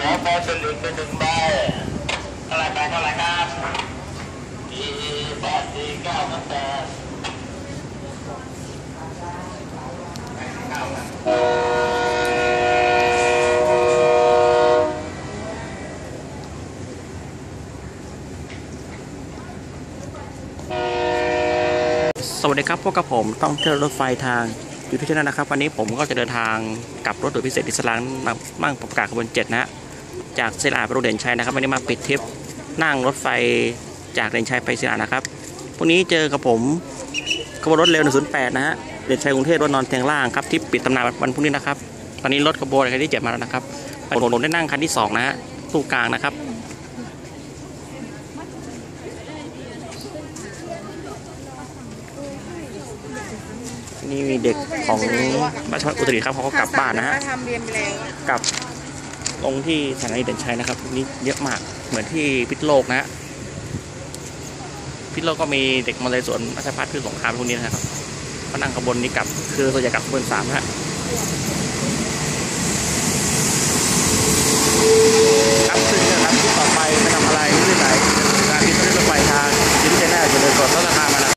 ตามนั้นเลยเดี๋ยวพอสลึงไปหนึ่งใบเท่าไรไปเท่าไรครับสี่แปดสี่เก้าตั้งแต่เก้าสวัสดีครับพวกกับผมต้องเที่ยวรถไฟทางยูทูบช anel นะครับ วันนี้ผมก็จะเดินทางกับรถโดยพิเศษอิสลามมั่งประกาศขบวนเจ็ดนะฮะ จากเซลาไปโรงเด่นชัยนะครับวันนี้มาปิดทริปนั่งรถไฟจากเด่นชัยไปเซลานะครับพรุ่งนี้เจอกับผมขบวนรถเร็ว 108 นะฮะเด่นชัยกรุงเทพรถนอนเตียงล่างครับที่ปิดตำนานวันพรุ่งนี้นะครับ ตอนนี้รถขบวนคันที่เจ็ดมาแล้วนะครับผมผมได้นั่งคันที่สองนะฮะตู้กลางนะครับนี่มีเด็กของราชวัฒอุตรดิตถ์ครับเขาก็กลับบ้านนะฮะทำเรียนไปแล้วกลับ ลงที่สถานีเด่นชัยนะครับนี่เยอะมากเหมือนที่พิษโลกนะฮะพิษโลกก็มีเด็กมาเลยสวนราชพัฒพืชสงครามพวกนี้นะครับก็นั่งขบวนนี้กลับคือส่วนใหญ่กลับขบวนสามฮะครับซึ่งนะครับที่ต่อไปไปทำอะไรที่ไหนการที่รถไฟทางยูนิเจน่าจะเดินกดรถราคามานะ